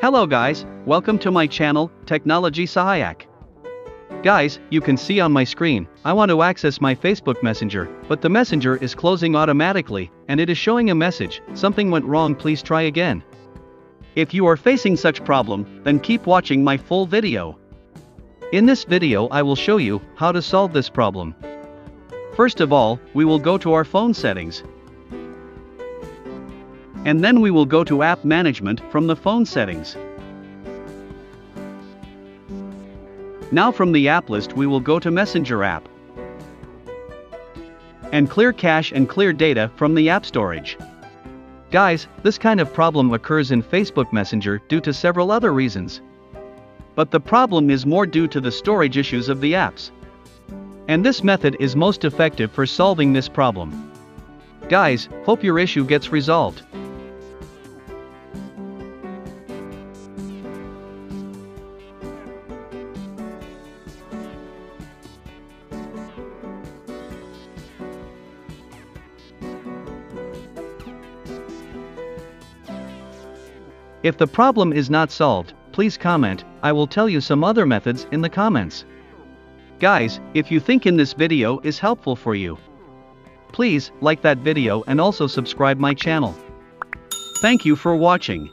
Hello guys, welcome to my channel, Technology Sahayak. Guys, you can see on my screen, I want to access my Facebook Messenger, but the messenger is closing automatically, and it is showing a message, something went wrong please try again. If you are facing such problem, then keep watching my full video. In this video I will show you how to solve this problem. First of all, we will go to our phone settings. And then we will go to app management from the phone settings. Now from the app list we will go to Messenger app. And clear cache and clear data from the app storage. Guys, this kind of problem occurs in Facebook Messenger due to several other reasons. But the problem is more due to the storage issues of the apps. And this method is most effective for solving this problem. Guys, hope your issue gets resolved. If the problem is not solved, please comment, I will tell you some other methods in the comments. Guys, if you think in this video is helpful for you, please like that video and also subscribe my channel. Thank you for watching.